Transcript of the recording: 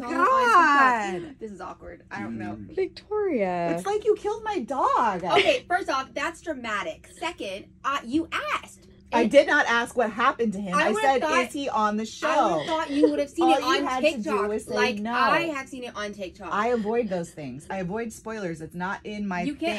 God. This is awkward. I don't know. Mm. Victoria. It's like you killed my dog. Okay, first off, that's dramatic. Second, uh, you asked. I did not ask what happened to him. I I, said, thought- is he on the show? I thought you would have seen it on had to do was say like no. I have seen it on TikTok. I avoid those things. I avoid spoilers. It's not in my You can't thing.